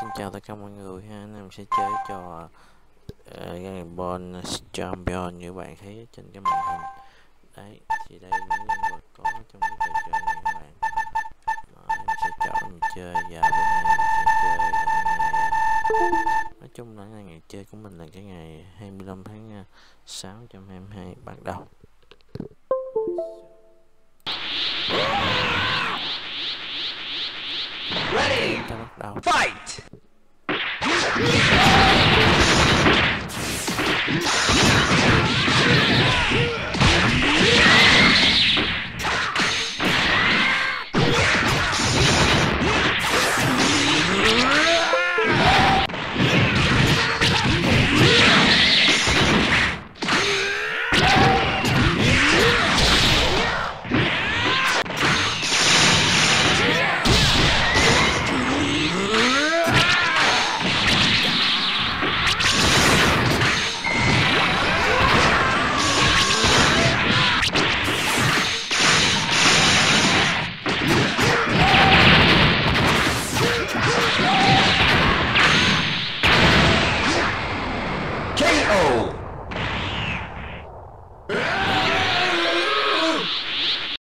Xin chào tất cả mọi người ha, anh em sẽ chơi trò ờ, uh, Bon Champion như bạn thấy trên cái màn hình. Đấy, thì đây những nhân vật có trong cái trò chơi này các bạn. Đó, Em sẽ chọn mình chơi và bữa nay mình sẽ chơi là cái ngày Nói chung là ngày, ngày chơi của mình là cái ngày 25 tháng ờ, 6 2022 bắt đầu. Ready, bắt đầu. Fight! Yeah! KO!